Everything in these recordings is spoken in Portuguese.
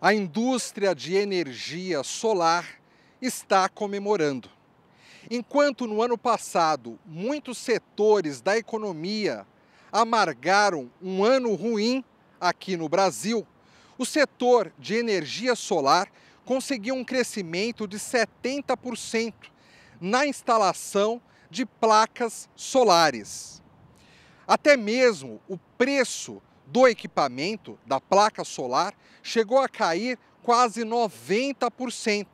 a indústria de energia solar está comemorando. Enquanto no ano passado muitos setores da economia amargaram um ano ruim aqui no Brasil, o setor de energia solar conseguiu um crescimento de 70% na instalação de placas solares. Até mesmo o preço do equipamento da placa solar chegou a cair quase 90%,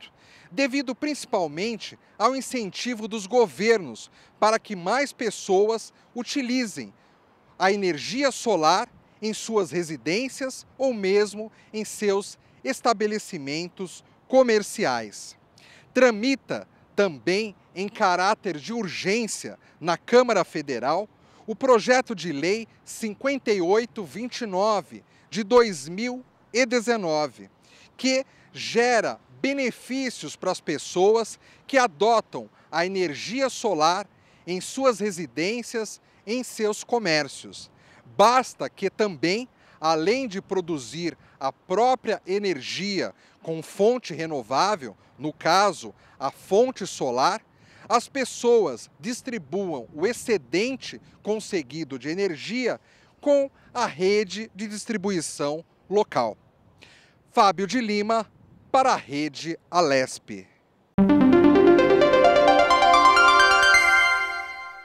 devido principalmente ao incentivo dos governos para que mais pessoas utilizem a energia solar em suas residências ou mesmo em seus estabelecimentos comerciais. Tramita também em caráter de urgência na Câmara Federal o projeto de lei 5829 de 2019, que gera benefícios para as pessoas que adotam a energia solar em suas residências, em seus comércios. Basta que também, além de produzir a própria energia com fonte renovável, no caso, a fonte solar, as pessoas distribuam o excedente conseguido de energia com a rede de distribuição local. Fábio de Lima, para a Rede Alesp.